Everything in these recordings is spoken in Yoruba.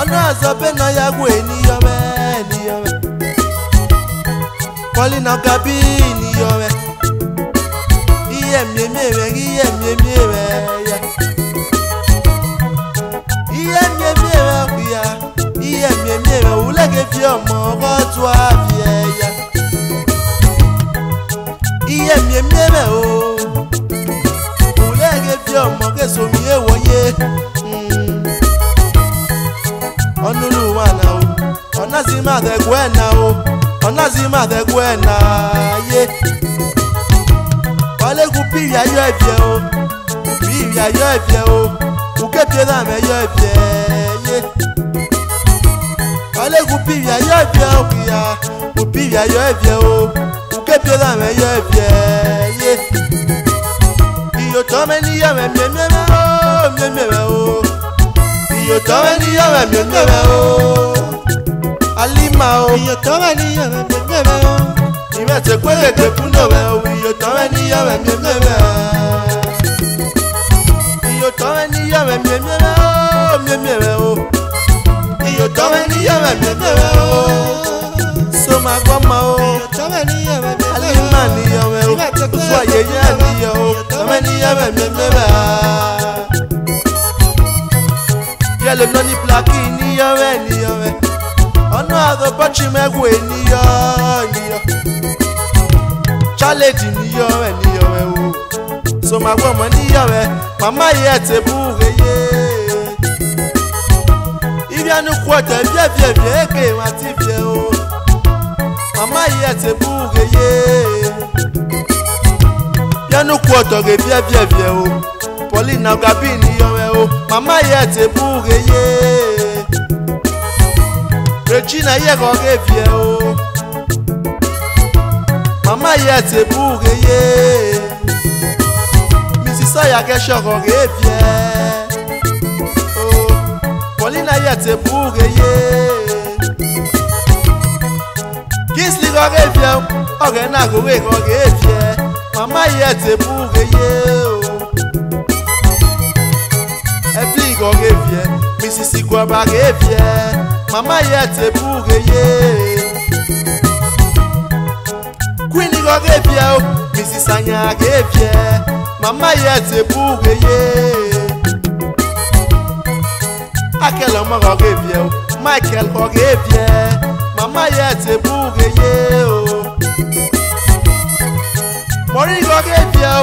ọnụ azọ be na ya gwu eniyowe eniyowe kọli na ọka bi eniyowe ihe mmiemiewe ihe mmiemiewe ya ihe mmiemiewe ọkụ ya ihe mmiemiewe ule ga-efi ọmọ ọkọ tụọ abịa ya ihe mmiemiewe o ule ga-efi ọmọ kesomi ewoye ọnụnụnwana ọnazimdegwena ọnazimdegwena ye ọlegwu piria yo ebie o piria yo ebie o uke piena ame yo ebie ye ọlegwu piria yo ebie okia upiria yo ebie o uke piena ame yo ebie ye iyotome n'ihe me mmiemmeme o mmiemmeme o iye tó wẹ́ ní ọ̀rẹ́ mi gbé bẹ́ o. alima o iye tó wẹ́ ní ọ̀rẹ́ mi gbé bẹ́ o. ìrẹsì péréte kúndò rẹ o iye tó wẹ́ ní ọ̀rẹ́ mi gbé bẹ́ o. iye tó wẹ́ ní ọ̀rẹ́ mi gbé bẹ́ o mímí rẹ o. iye tó wẹ́ ní ọ̀rẹ́ mi gbé bẹ́ o. so ma gbọ́ ma o. iye tó wẹ́ ní ọ̀rẹ́ mi gbé bẹ́ o. alima ni ọ̀rẹ́ o. ìrẹsì péréte kúndò rẹ o iye tó wẹ́ ní ọ̀rẹ́ mi gbé bẹ́ o. ele m n'onye plaki n'iyowe n'iyowe ọnụ ahụ ụbọchị m egwu n'iyo n'iyo chaleji n'iyowe n'iyowe wu so ma gwa m n'iyowe mama ya etebu uhe ye ibi anụkwu ote bie bie bie eke ma tibie o mama ya etebu uhe ye bie anụkwu ote ge bie bie bie o polina gabi n'iyo mama yɛ te buge ye regina yɛ kɔge viɛ o mama yɛ te buge ye misisa yɛ kɛ sɔ kɔge viɛ o polina yɛ te buge ye kisli kɔge viɛ o na kɔge kɔge viɛ mama yɛ te buge ye. zɔ ge viɛ misisi gɔba ge viɛ mama yɛ te bu ge ye queen gɔ ge viɛ o misisa nya mama yɛ te bu ge ye akɛlɛ mɔ gɔ michael go ge mama yɛ te bu ge ye o mɔri gɔ ge viɛ o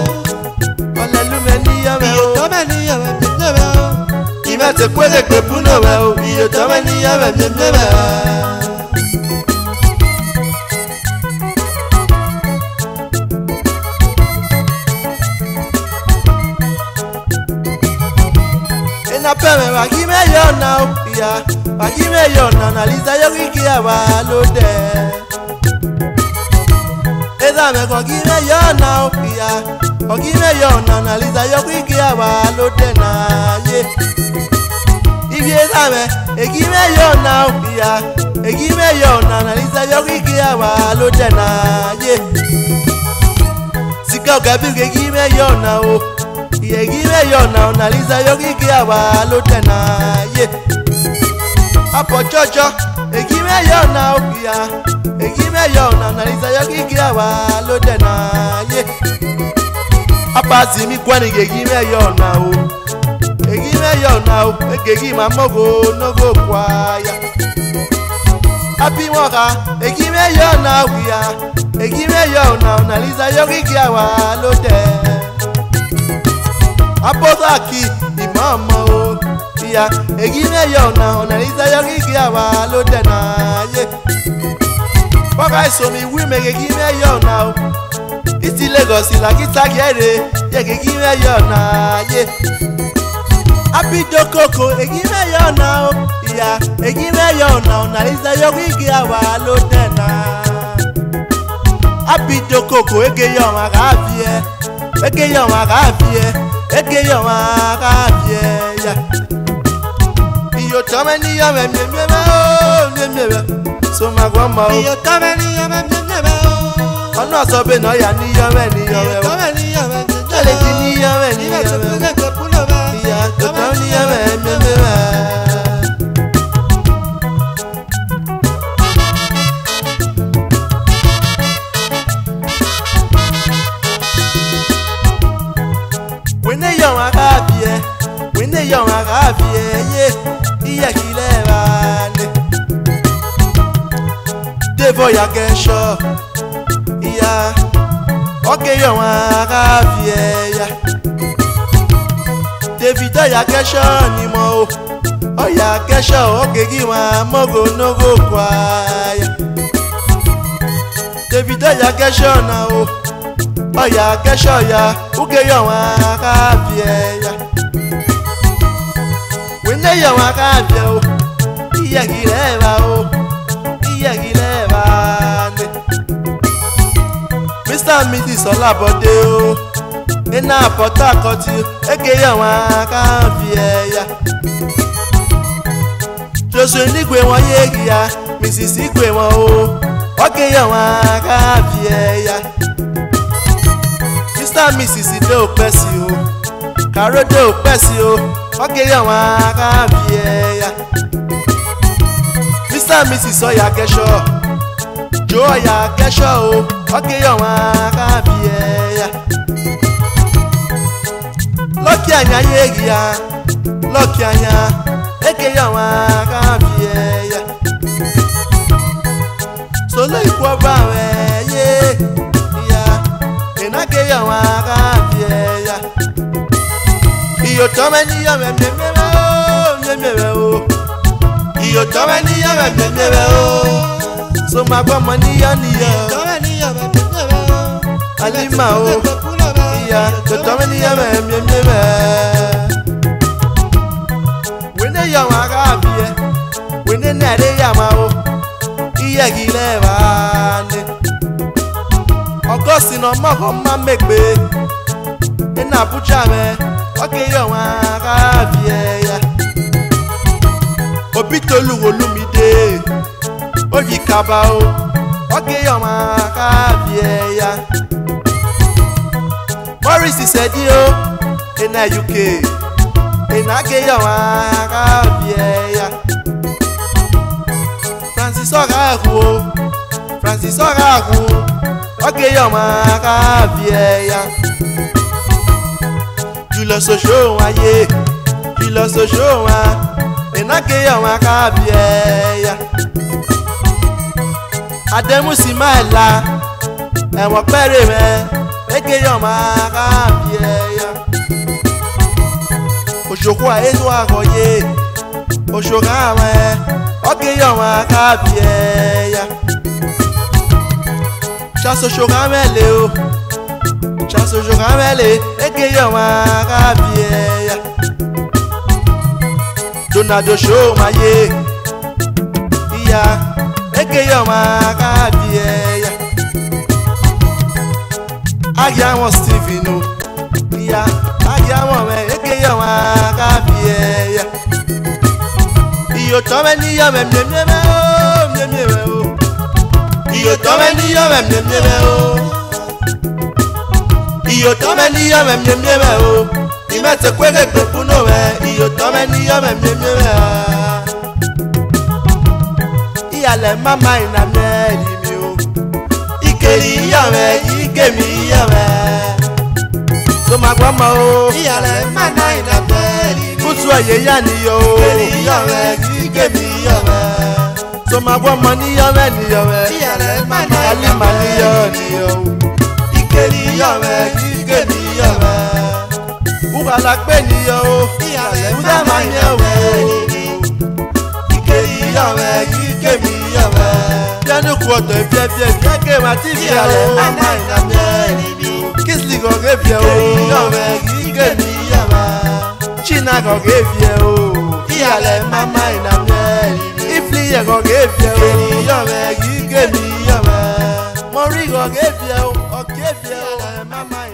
te puede que puno veo y yo también ni ya me me veo pẹ̀mẹ̀ wàgí mẹ́yọ̀ ọ̀nà lo de. mẹ́yọ̀ me nàlísà yóò kíkì àwà ló dẹ̀. ẹ̀sà mẹ́kàn kí mẹ́yọ̀ ọ̀nà òkìyà wàgí mẹ́yọ̀ ọ̀nà nàlísà yóò kíkì àwà ló dẹ̀ náà yé ibie same ekime yona ubia ekime yona nalisa yokiki awa loje na ye sika okabilga ekime yona o ekime yona onalisa yokiki awa loje na ye apochocho ekime yona ubia ekime yona nalisa yokiki awa loje na ye apasi mi kwani ekime yona o mayor now egegi ma mogo no go kwaya happy moka egi mayor now we are egi mayor now na liza lisa yogi kiawa lo de abosaki imamo o iya egi mayor now na liza yogi kiawa lo de na ye moka isomi wi me egi mayor now iti lagos ilakita gere yegegi mayor na ye. Yeah koko abidokoko egimeya ọ̀nà o ìyá egimeya ọ̀nà ọ̀nà ìsayọ wíìgì àwà ló dẹ̀nà. abidokoko egeya ọ̀nà àkàfíẹ́ egeya ọ̀nà àkàfíẹ́ egeya ọ̀nà àkàfíẹ́ yá. iyotọ́mẹ níyọ̀mẹ mímẹ́mẹ́ ó mímẹ́mẹ́ sọmagbọ́mọ o. iyotọ́mẹ níyọ̀mẹ mímẹ́mẹ́ ó. ọ̀nà ọ̀sọ́bẹ̀ náà yà níyọ̀mẹ níyọ̀mẹ o. iyotọ́mẹ níyọ̀mẹ mímẹ́mẹ́ ó. bóyá kẹ́ńsọ̀ yeah. ọ̀kẹ́yẹ wọn ará fi ẹ̀yà david ọ̀yà kẹ́ńsọ̀ ni mo o ọ̀yà kẹ́ńsọ̀ ọ̀kẹ́gì wọn amógónógó kọ́ ayà david ọ̀yà kẹ́ńsọ̀ náà o ọ̀yà kẹ́ńsọ̀ ya ọ̀kẹ́yẹ wọn ará fi ẹ̀yà wẹ́nẹ́yẹ wọn ará fi ẹ̀ o ìyẹ̀gì rẹ̀ o. Lamidi Sọlábọ̀dé o nínú àpótá àkọ́tí ékeré àwọn akáǹfì ẹ̀yà. ṣoṣo nígbè wọn yé ìyá mísìsì gbè wọn o ọkèrè àwọn akáǹfì ẹ̀yà. sísá mísìsì dé òpẹ́ sí o kàró dé òpẹ́ sí o ọkèrè àwọn akáǹfì ẹ̀yà. sísá mísìsì ọ̀yà kẹsọ̀ọ́ jo ya kesho o oke yo wa ka bi e ya loki anya ye ya loki anya eke yo wa ka bi e ya so le ku ba we ye ya enake yo wa ya iyo máa bọ́ ọmọ níyọ́ níyọ́. tọ́wọ́ níyọ́ bá tó tó bá. alima o ìyá tó tọ́wọ́ níyọ́ bá ẹ̀mí ẹ̀mí bá. yọ wọn ará àbí yẹ wíńdé náà lè yà máa o iye gílẹ̀ wá ní. ọgọ́sìn náà mọ̀kọ́ máa mẹ́gbẹ́ nínú àbújá rẹ̀ ọkẹ́ yọ wọn ará àbí yẹ. òbí tolú wo dé o yi kaba o oge ọma ka bie ya Morris Isedi o ena UK in ge ọma ka bie ya Francis ọra ahụ Francis ọra ahụ oge ọma ka bie ya Julius Ojo waye Julius Ojo wa ena ge ọma ka bie ya. Ademusi Maila ẹ̀wọ̀n pẹ́rẹ́ mẹ́ ẹ̀kẹ́yọ̀ máa ká bí ẹyọ. Òṣòkò àyètò àkọ́yé òṣòkò àwọn ẹ̀ ọ̀kẹ́yọ̀ máa ká bí ẹyọ. Ṣàṣoṣòkò àmẹ́lẹ́ o ṣàṣoṣòkò àmẹ́lẹ́ ẹ̀kẹ́yọ̀ máa ká bí ẹyọ. Donado ṣó máa yé ìyá. Ekeyoma Kabieya Agiamo Stephen o Ya Agiamo me Ekeyoma Kabieya Iyo tome ni yo me mie mie me o mie mie me o Iyo tome ni yo me mie mie me o Iyo tome ni yo me mie mie me o Imete kwege kwepuno me Iyo tome ni yo me mie mie me o yàlẹ̀ mama ìnànà ẹ̀dì mi o ìkèrè ìyá rẹ̀ ìkèmí ìyá rẹ̀ tó máa gbọ́ mọ́ o ìyàlẹ̀ mama ìnànà ẹ̀dì mi o kútu ọ̀yẹ́ yá nìyọ o ìkèrè ìyá rẹ̀ ìkèmí ìyá rẹ̀ tó máa gbọ́ mọ́ níyọ rẹ̀ nìyọ rẹ̀ ìyàlẹ̀ mama ìnànà ẹ̀dì mi o ìkèrè ìyá rẹ̀ ìkèmí ìyá rẹ̀ wúkàlà pé nìyọ o ìyàlẹ̀ mama ìnànà ẹ̀dì mi o ìkèrè ìyá rẹ̀ ìkèmí ìyá rẹ̀ ke mi yaba Janu kuoto efie fie fie ke ma ti fie ale Ama ina mie ni bi Kisli ko ke fie o Yome ki ke mi yaba China ko ke fie o Iale mama ina mie ni bi Ifli ye ko ke fie o Yome ki ke mi yaba Mori ko ke fie o O ke fie o Mama ina